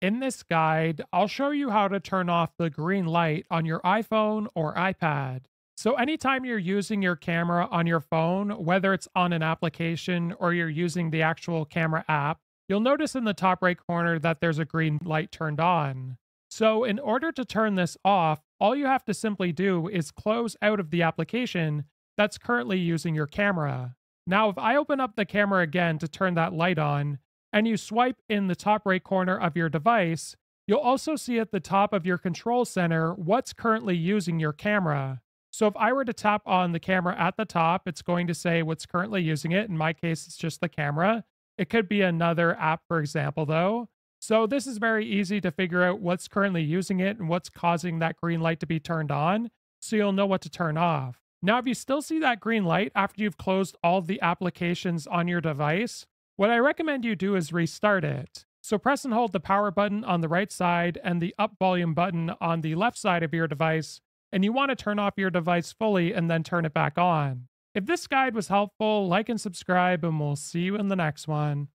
In this guide, I'll show you how to turn off the green light on your iPhone or iPad. So, anytime you're using your camera on your phone, whether it's on an application or you're using the actual camera app, you'll notice in the top right corner that there's a green light turned on. So, in order to turn this off, all you have to simply do is close out of the application that's currently using your camera. Now, if I open up the camera again to turn that light on, and you swipe in the top right corner of your device, you'll also see at the top of your control center what's currently using your camera. So if I were to tap on the camera at the top, it's going to say what's currently using it. In my case, it's just the camera. It could be another app, for example, though. So this is very easy to figure out what's currently using it and what's causing that green light to be turned on, so you'll know what to turn off. Now, if you still see that green light after you've closed all the applications on your device, what I recommend you do is restart it. So press and hold the power button on the right side and the up volume button on the left side of your device, and you want to turn off your device fully and then turn it back on. If this guide was helpful, like and subscribe, and we'll see you in the next one.